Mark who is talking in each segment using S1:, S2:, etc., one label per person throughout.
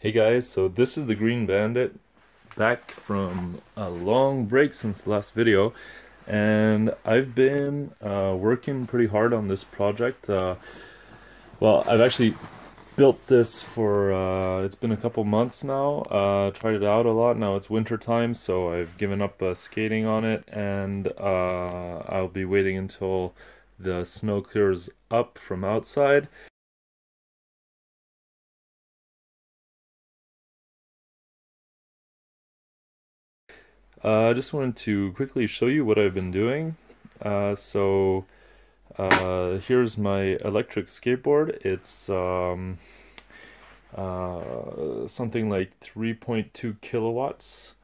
S1: Hey guys, so this is the Green Bandit back from a long break since the last video and I've been uh, working pretty hard on this project. Uh, well, I've actually built this for, uh, it's been a couple months now, uh, tried it out a lot, now it's winter time so I've given up uh, skating on it and uh, I'll be waiting until the snow clears up from outside I just wanted to quickly show you what I've been doing. Uh, so uh, here's my electric skateboard. It's um, uh, something like 3.2 kilowatts.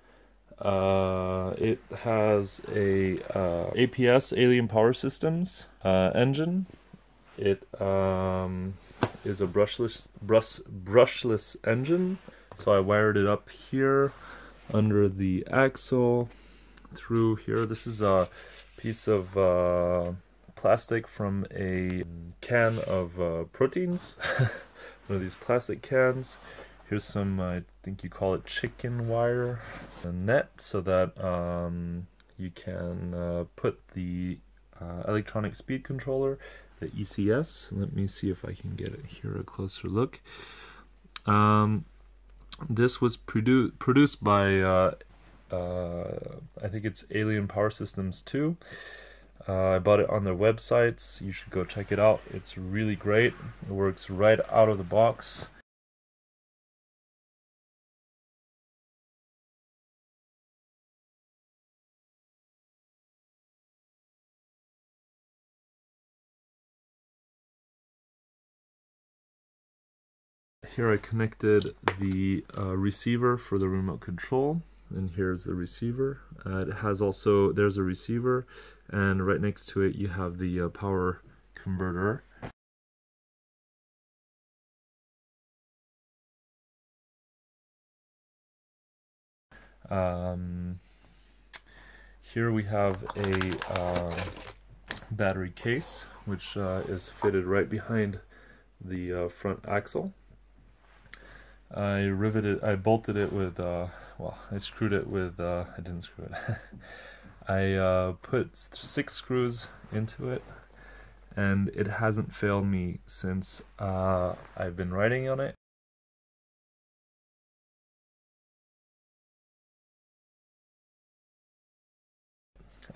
S1: Uh, it has a uh, APS Alien Power Systems engine. It um, is a brushless brush, brushless engine. So I wired it up here under the axle through here. This is a piece of uh, plastic from a can of uh, proteins. One of these plastic cans. Here's some, I think you call it chicken wire, a net so that um, you can uh, put the uh, electronic speed controller, the ECS. Let me see if I can get it here a closer look. Um, this was produ produced by, uh, uh, I think it's Alien Power Systems 2. Uh, I bought it on their websites. You should go check it out. It's really great. It works right out of the box. Here I connected the uh, receiver for the remote control and here's the receiver. Uh, it has also there's a receiver and right next to it you have the uh, power converter. Um, here we have a uh, battery case which uh, is fitted right behind the uh, front axle I riveted, I bolted it with, uh, well, I screwed it with, uh, I didn't screw it. I uh, put six screws into it and it hasn't failed me since uh, I've been riding on it.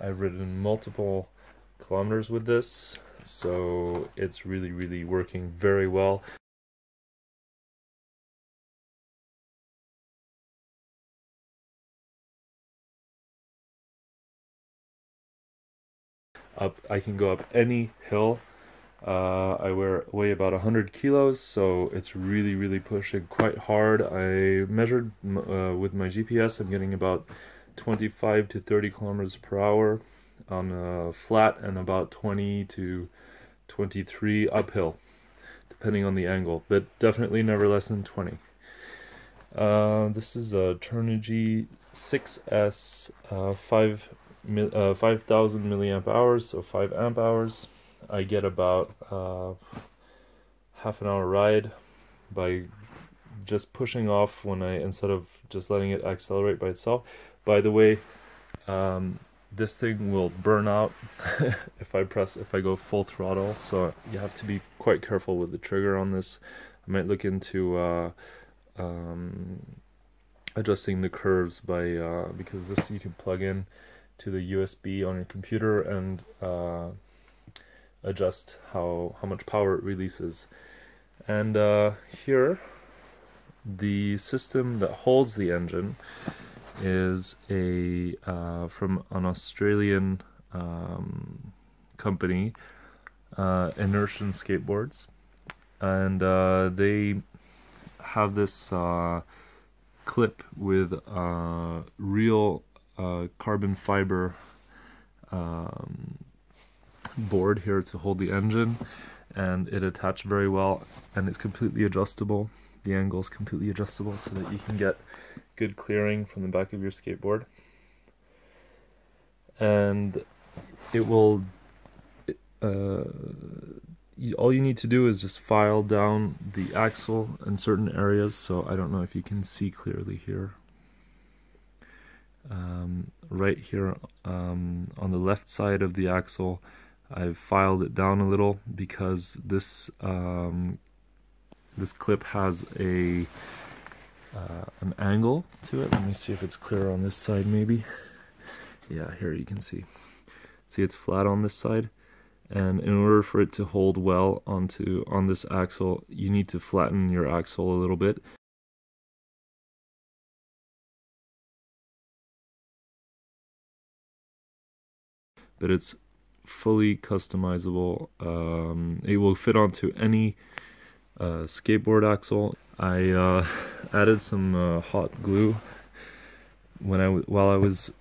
S1: I've ridden multiple kilometers with this, so it's really, really working very well. Up I can go up any hill. Uh, I wear weigh about 100 kilos so it's really really pushing quite hard. I measured uh, with my GPS I'm getting about 25 to 30 kilometers per hour on a flat and about 20 to 23 uphill depending on the angle but definitely never less than 20 uh, this is a Turnigy 6S uh, 5 uh, 5000 milliamp hours, so 5 amp hours. I get about uh, half an hour ride by just pushing off when I instead of just letting it accelerate by itself. By the way, um, this thing will burn out if I press if I go full throttle. So you have to be quite careful with the trigger on this. I might look into uh, um, adjusting the curves by uh, because this you can plug in to the USB on your computer and uh, adjust how, how much power it releases. And uh, here, the system that holds the engine is a uh, from an Australian um, company, uh, Enertion Skateboards, and uh, they have this uh, clip with real uh, carbon fiber um, board here to hold the engine and it attached very well and it's completely adjustable the angle is completely adjustable so that you can get good clearing from the back of your skateboard and it will uh, all you need to do is just file down the axle in certain areas. So I don't know if you can see clearly here. Um, right here um, on the left side of the axle, I've filed it down a little because this um, this clip has a uh, an angle to it. Let me see if it's clear on this side maybe. Yeah, here you can see. See it's flat on this side and in order for it to hold well onto on this axle you need to flatten your axle a little bit but it's fully customizable um, it will fit onto any uh, skateboard axle. I uh, added some uh, hot glue when I while I was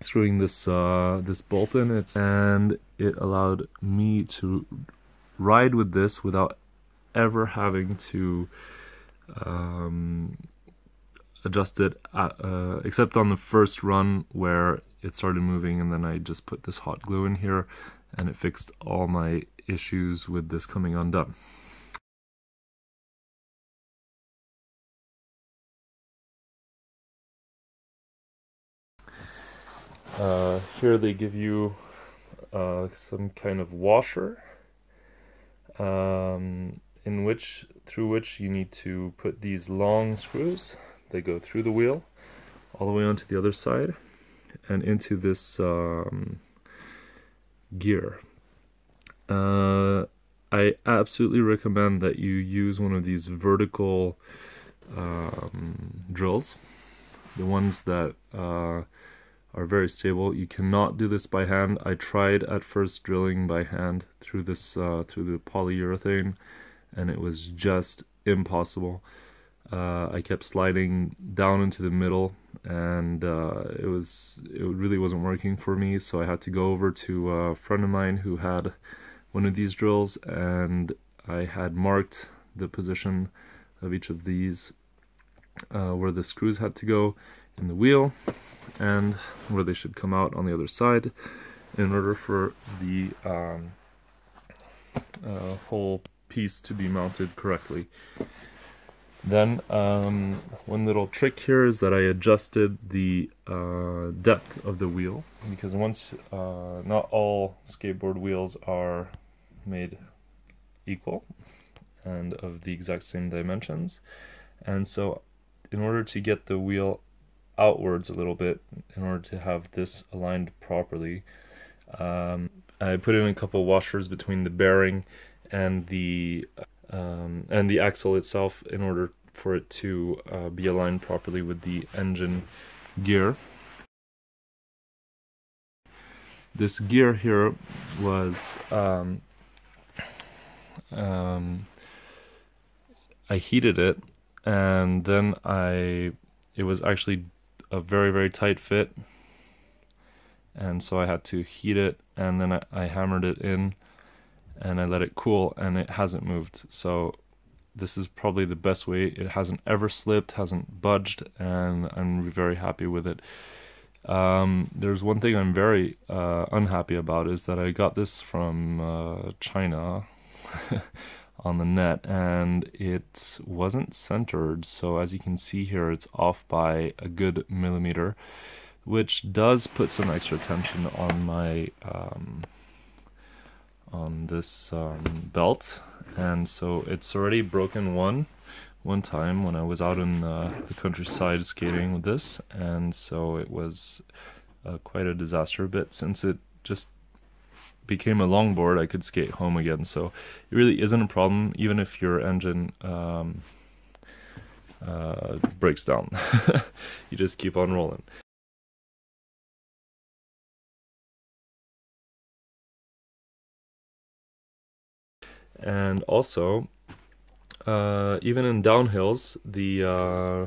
S1: screwing this uh, this bolt in it, and it allowed me to ride with this without ever having to um, adjust it at, uh, except on the first run where it started moving and then I just put this hot glue in here and it fixed all my issues with this coming undone. Uh, here they give you uh, some kind of washer um, in which through which you need to put these long screws they go through the wheel all the way onto the other side and into this um, gear uh, I absolutely recommend that you use one of these vertical um, drills the ones that uh, are very stable. You cannot do this by hand. I tried at first drilling by hand through this uh, through the polyurethane, and it was just impossible. Uh, I kept sliding down into the middle, and uh, it was it really wasn't working for me. So I had to go over to a friend of mine who had one of these drills, and I had marked the position of each of these uh, where the screws had to go in the wheel and where they should come out on the other side in order for the um, uh, whole piece to be mounted correctly. Then um, one little trick here is that I adjusted the uh, depth of the wheel because once uh, not all skateboard wheels are made equal and of the exact same dimensions and so in order to get the wheel outwards a little bit in order to have this aligned properly. Um, I put in a couple washers between the bearing and the um, and the axle itself in order for it to uh, be aligned properly with the engine gear. This gear here was um, um I heated it and then I it was actually a very very tight fit and so I had to heat it and then I, I, hammered it in and I let it cool and it hasn't moved. So this is probably the best way. It hasn't ever slipped hasn't budged and I'm very happy with it. Um, there's one thing I'm very uh, unhappy about is that I got this from uh, China on the net and it wasn't centered. So as you can see here it's off by a good millimeter which does put some extra tension on my um, on this um, belt and so it's already broken one one time when I was out in uh, the countryside skating with this and so it was uh, quite a disaster but since it just became a longboard, I could skate home again. So it really isn't a problem, even if your engine um, uh, breaks down. you just keep on rolling. And also, uh, even in downhills, the uh,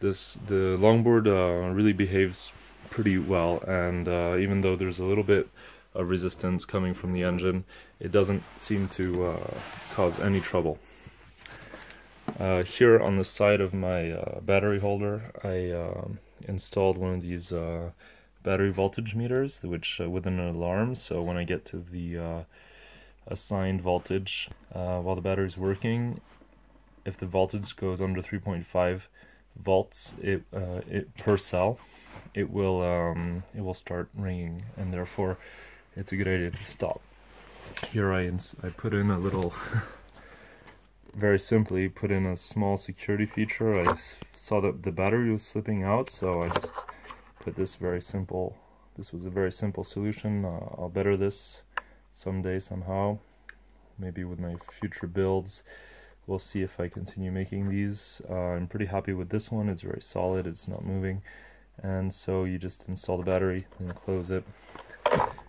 S1: this the longboard uh, really behaves pretty well. And uh, even though there's a little bit of resistance coming from the engine, it doesn't seem to uh, cause any trouble. Uh, here on the side of my battery holder, I um, installed one of these battery voltage meters, which with an alarm. So when I get to the assigned voltage uh, while the battery is working. If the voltage goes under 3.5 volts it, uh, it per cell, it will um, it will start ringing, and therefore it's a good idea to stop. Here I I put in a little, very simply put in a small security feature. I saw that the battery was slipping out, so I just put this very simple. This was a very simple solution. Uh, I'll better this someday somehow, maybe with my future builds. We'll see if I continue making these. Uh, I'm pretty happy with this one. It's very solid. It's not moving. And so you just install the battery and close it.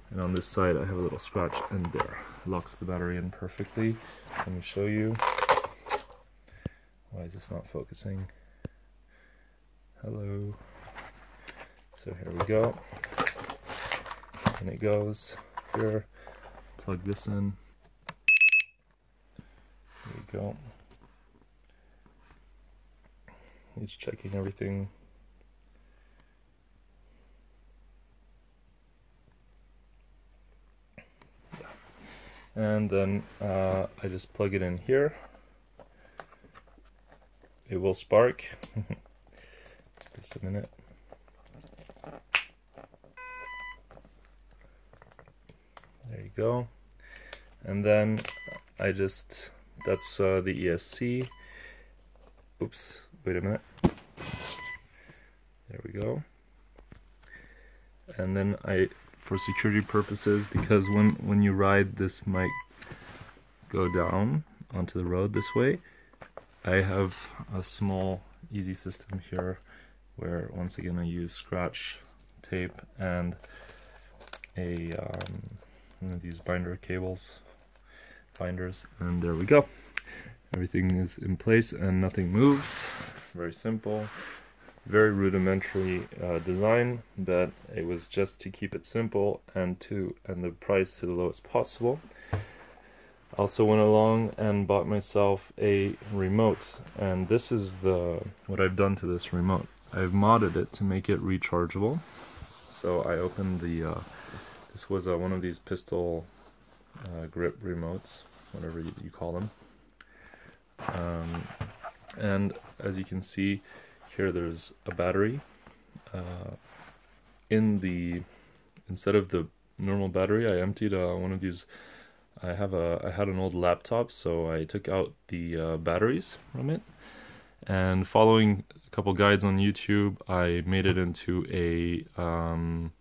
S1: And on this side, I have a little scratch and there locks the battery in perfectly. Let me show you. Why is this not focusing? Hello. So here we go. And it goes here. Plug this in. There you go. It's checking everything. And then uh, I just plug it in here. It will spark. just a minute. Go. And then I just, that's uh, the ESC. Oops, wait a minute. There we go. And then I, for security purposes, because when, when you ride this might go down onto the road this way, I have a small easy system here where once again I use scratch tape and a um, these binder cables binders and there we go. Everything is in place and nothing moves. Very simple very rudimentary uh, design but it was just to keep it simple and to and the price to the lowest possible. Also went along and bought myself a remote and this is the what I've done to this remote. I've modded it to make it rechargeable. So I opened the uh, this was uh, one of these pistol uh, grip remotes whatever you, you call them. Um, and as you can see here there's a battery uh, in the instead of the normal battery I emptied uh, one of these I have a I had an old laptop so I took out the uh, batteries from it. And following a couple guides on YouTube I made it into a um,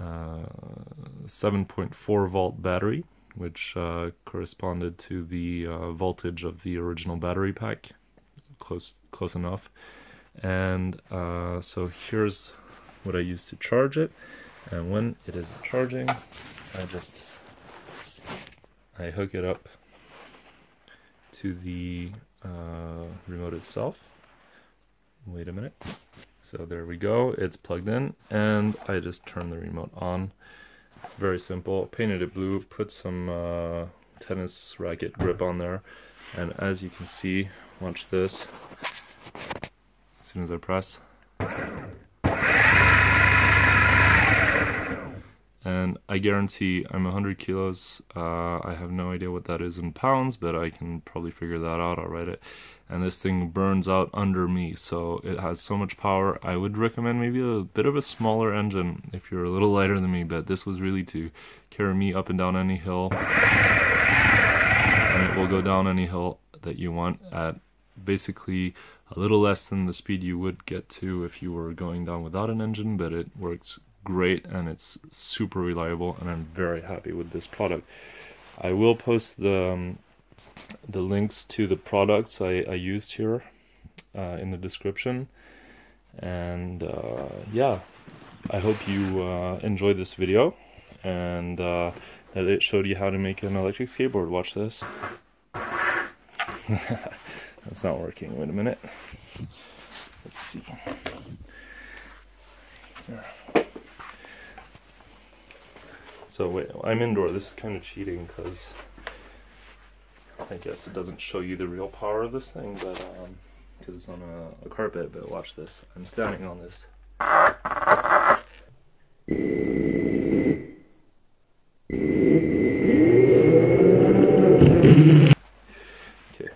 S1: 7.4 volt battery which uh, corresponded to the uh, voltage of the original battery pack, close close enough. And uh, so here's what I use to charge it. And when it is charging, I just I hook it up to the uh, remote itself. Wait a minute. So there we go. It's plugged in, and I just turn the remote on very simple. Painted it blue, put some uh, tennis racket grip on there, and as you can see, watch this. As soon as I press, and I guarantee I'm 100 kilos. Uh, I have no idea what that is in pounds, but I can probably figure that out. I'll write it and this thing burns out under me. So it has so much power. I would recommend maybe a bit of a smaller engine if you're a little lighter than me but this was really to carry me up and down any hill. And it will go down any hill that you want at basically a little less than the speed you would get to if you were going down without an engine but it works great and it's super reliable and I'm very happy with this product. I will post the um, the links to the products I, I used here uh, in the description. And uh, yeah, I hope you uh, enjoyed this video and uh, that it showed you how to make an electric skateboard. Watch this. That's not working. Wait a minute. Let's see. So wait, I'm indoor. This is kind of cheating because I guess it doesn't show you the real power of this thing, but um, because it's on a, a carpet. But watch this. I'm standing on this. Okay.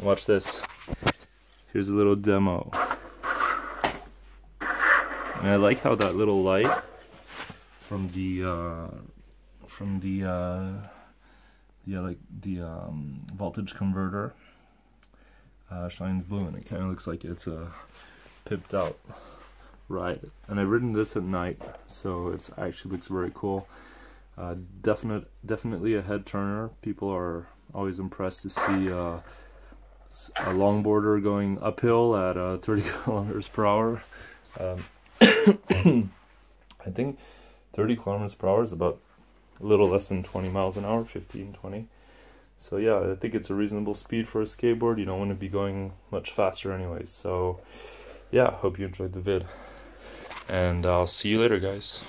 S1: Watch this. Here's a little demo. And I like how that little light from the uh, from the uh, yeah like the um, voltage converter uh, shines blue and it kind of looks like it's a uh, pipped out ride. And I've ridden this at night, so it's actually looks very cool. Uh, definite, definitely a head turner. People are always impressed to see uh, a longboarder going uphill at uh, 30 kilometers per hour. Um, I think 30 kilometers per hour is about a little less than 20 miles an hour, 15, 20. So yeah, I think it's a reasonable speed for a skateboard. You don't want to be going much faster anyways. So yeah, hope you enjoyed the vid. And I'll see you later, guys.